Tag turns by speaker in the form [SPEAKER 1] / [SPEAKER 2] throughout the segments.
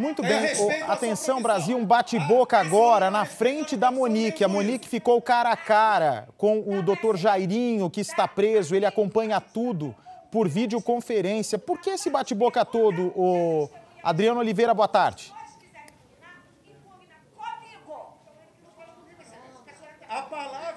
[SPEAKER 1] Muito bem. Oh, atenção, Brasil, um bate-boca agora na frente da Monique. A Monique ficou cara a cara com o doutor Jairinho, que está preso. Ele acompanha tudo por videoconferência. Por que esse bate-boca todo, oh, Adriano Oliveira? Boa tarde.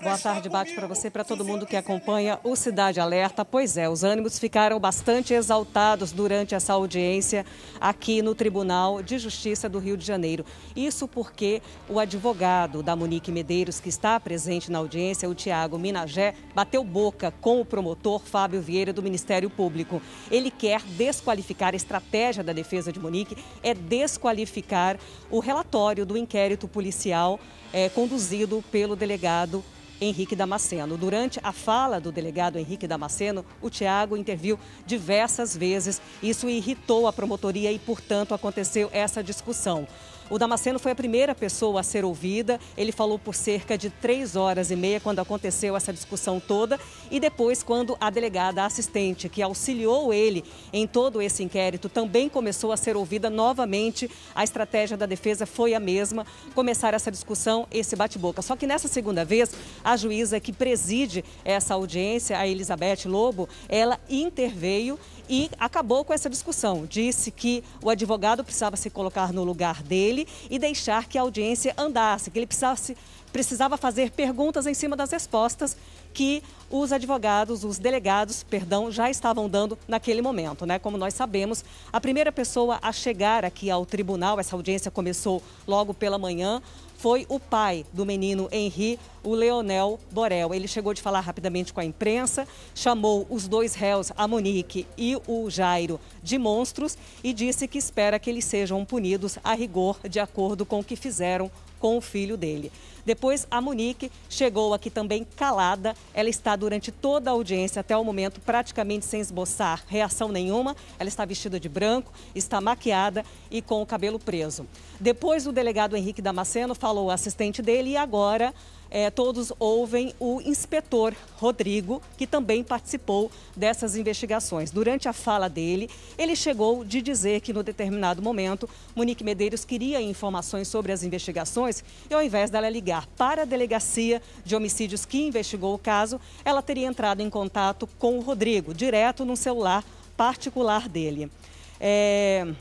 [SPEAKER 2] Boa tarde, bate para você, para todo mundo que acompanha o Cidade Alerta. Pois é, os ânimos ficaram bastante exaltados durante essa audiência aqui no Tribunal de Justiça do Rio de Janeiro. Isso porque o advogado da Monique Medeiros, que está presente na audiência, o Tiago Minagé, bateu boca com o promotor Fábio Vieira do Ministério Público. Ele quer desqualificar a estratégia da defesa de Monique, é desqualificar o relatório do inquérito policial é, conduzido pelo delegado Henrique Damasceno. Durante a fala do delegado Henrique Damasceno, o Tiago interviu diversas vezes. Isso irritou a promotoria e, portanto, aconteceu essa discussão. O Damasceno foi a primeira pessoa a ser ouvida. Ele falou por cerca de três horas e meia quando aconteceu essa discussão toda. E depois, quando a delegada assistente, que auxiliou ele em todo esse inquérito, também começou a ser ouvida novamente, a estratégia da defesa foi a mesma: começar essa discussão, esse bate-boca. Só que nessa segunda vez, a juíza que preside essa audiência, a Elizabeth Lobo, ela interveio e acabou com essa discussão. Disse que o advogado precisava se colocar no lugar dele e deixar que a audiência andasse, que ele precisasse, precisava fazer perguntas em cima das respostas que os advogados, os delegados, perdão, já estavam dando naquele momento, né? Como nós sabemos, a primeira pessoa a chegar aqui ao tribunal, essa audiência começou logo pela manhã, foi o pai do menino Henri, o Leonel Borel. Ele chegou de falar rapidamente com a imprensa, chamou os dois réus, a Monique e o Jairo, de monstros e disse que espera que eles sejam punidos a rigor, de acordo com o que fizeram com o filho dele. Depois, a Monique chegou aqui também calada. Ela está durante toda a audiência, até o momento, praticamente sem esboçar reação nenhuma. Ela está vestida de branco, está maquiada e com o cabelo preso. Depois, o delegado Henrique Damasceno falou ao assistente dele e agora é, todos ouvem o inspetor Rodrigo, que também participou dessas investigações. Durante a fala dele, ele chegou de dizer que, no determinado momento, Monique Medeiros queria informações sobre as investigações e, ao invés dela ligar para a delegacia de homicídios que investigou o caso, ela teria entrado em contato com o Rodrigo, direto no celular particular dele. É...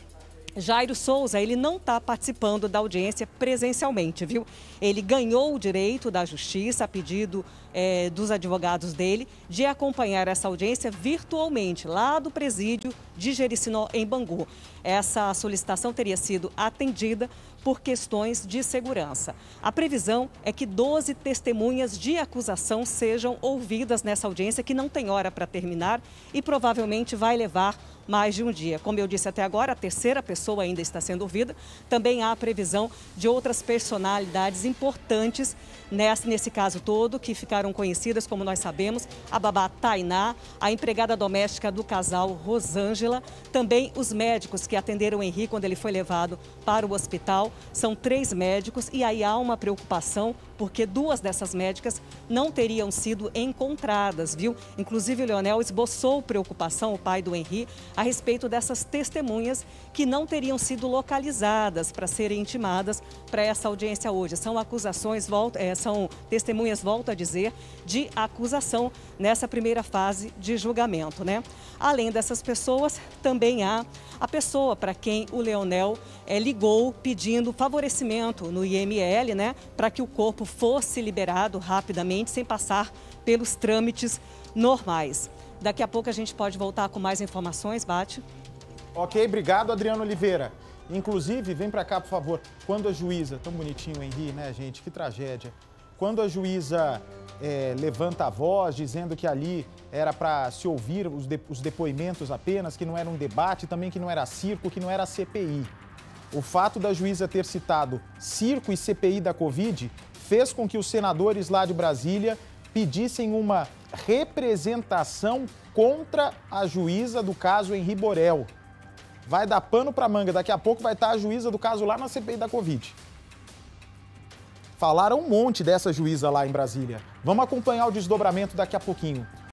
[SPEAKER 2] Jairo Souza, ele não está participando da audiência presencialmente, viu? Ele ganhou o direito da justiça, a pedido é, dos advogados dele, de acompanhar essa audiência virtualmente, lá do presídio de Jericinó, em Bangu. Essa solicitação teria sido atendida por questões de segurança. A previsão é que 12 testemunhas de acusação sejam ouvidas nessa audiência, que não tem hora para terminar e provavelmente vai levar mais de um dia. Como eu disse até agora, a terceira pessoa ainda está sendo ouvida. Também há a previsão de outras personalidades importantes nesse, nesse caso todo, que ficaram conhecidas, como nós sabemos, a babá Tainá, a empregada doméstica do casal Rosângela, também os médicos que atenderam o Henrique quando ele foi levado para o hospital. São três médicos e aí há uma preocupação porque duas dessas médicas não teriam sido encontradas, viu? Inclusive o Leonel esboçou preocupação, o pai do Henri, a respeito dessas testemunhas que não teriam sido localizadas para serem intimadas para essa audiência hoje. São acusações, é, são testemunhas, volto a dizer, de acusação nessa primeira fase de julgamento, né? Além dessas pessoas, também há a pessoa para quem o Leonel é, ligou pedindo favorecimento no IML, né, para que o corpo fosse liberado rapidamente, sem passar pelos trâmites normais. Daqui a pouco a gente pode voltar com mais informações, Bate.
[SPEAKER 1] Ok, obrigado, Adriano Oliveira. Inclusive, vem para cá, por favor. Quando a juíza, tão bonitinho Henri, né, gente? Que tragédia. Quando a juíza é, levanta a voz dizendo que ali era para se ouvir os, de, os depoimentos apenas, que não era um debate, também que não era circo, que não era CPI. O fato da juíza ter citado circo e CPI da Covid fez com que os senadores lá de Brasília pedissem uma representação contra a juíza do caso Henri Borel. Vai dar pano para manga, daqui a pouco vai estar a juíza do caso lá na CPI da Covid. Falaram um monte dessa juíza lá em Brasília. Vamos acompanhar o desdobramento daqui a pouquinho.